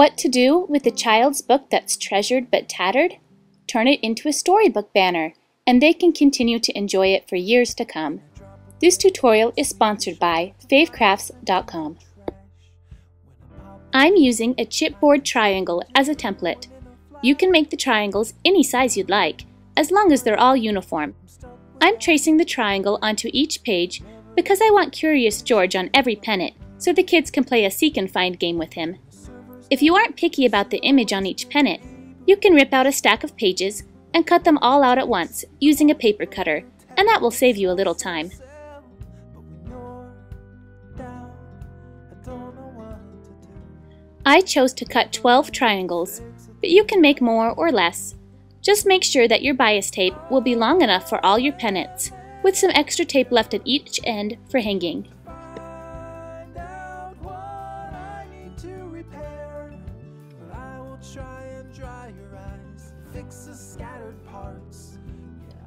What to do with a child's book that's treasured but tattered? Turn it into a storybook banner, and they can continue to enjoy it for years to come. This tutorial is sponsored by favecrafts.com. I'm using a chipboard triangle as a template. You can make the triangles any size you'd like, as long as they're all uniform. I'm tracing the triangle onto each page because I want Curious George on every pennant so the kids can play a seek and find game with him. If you aren't picky about the image on each pennant, you can rip out a stack of pages and cut them all out at once using a paper cutter, and that will save you a little time. I chose to cut 12 triangles, but you can make more or less. Just make sure that your bias tape will be long enough for all your pennants, with some extra tape left at each end for hanging.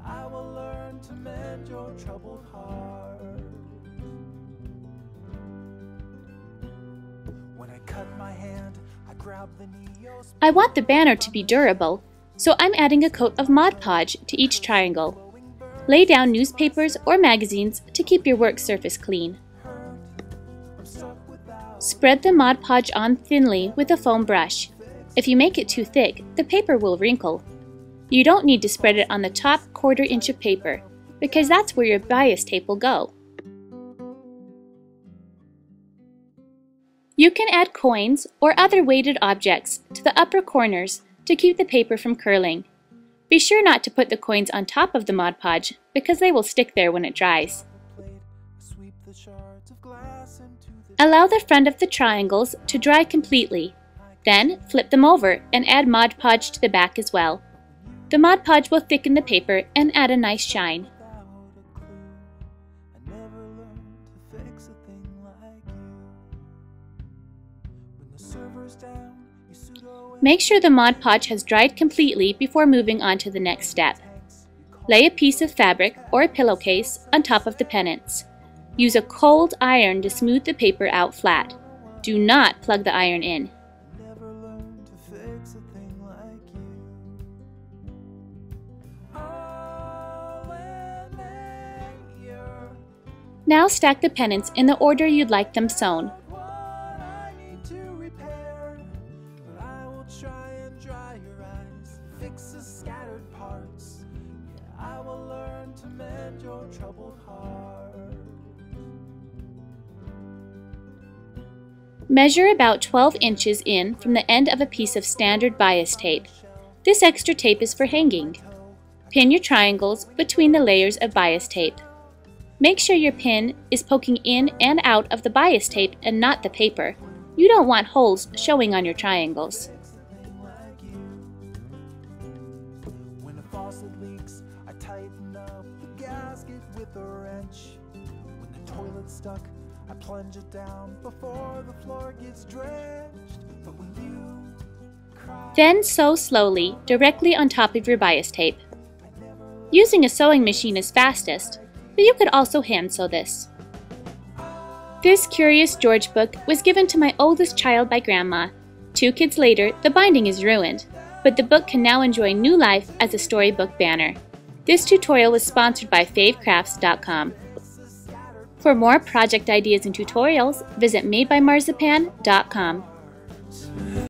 I will learn to mend your troubled heart. I want the banner to be durable, so I'm adding a coat of Mod Podge to each triangle. Lay down newspapers or magazines to keep your work surface clean. Spread the Mod Podge on thinly with a foam brush. If you make it too thick, the paper will wrinkle. You don't need to spread it on the top quarter inch of paper, because that's where your bias tape will go. You can add coins or other weighted objects to the upper corners to keep the paper from curling. Be sure not to put the coins on top of the Mod Podge because they will stick there when it dries. Allow the front of the triangles to dry completely. Then flip them over and add Mod Podge to the back as well. The Mod Podge will thicken the paper and add a nice shine. Make sure the Mod Podge has dried completely before moving on to the next step. Lay a piece of fabric or a pillowcase on top of the pennants. Use a cold iron to smooth the paper out flat. Do not plug the iron in. Now stack the pennants in the order you'd like them sewn. Measure about 12 inches in from the end of a piece of standard bias tape. This extra tape is for hanging. Pin your triangles between the layers of bias tape. Make sure your pin is poking in and out of the bias tape and not the paper. You don't want holes showing on your triangles. stuck I plunge it down before the floor gets drenched But when you Then sew slowly directly on top of your bias tape. Using a sewing machine is fastest, but you could also hand sew this. This Curious George book was given to my oldest child by Grandma. Two kids later, the binding is ruined, but the book can now enjoy new life as a storybook banner. This tutorial was sponsored by favecrafts.com. For more project ideas and tutorials, visit madebymarzipan.com.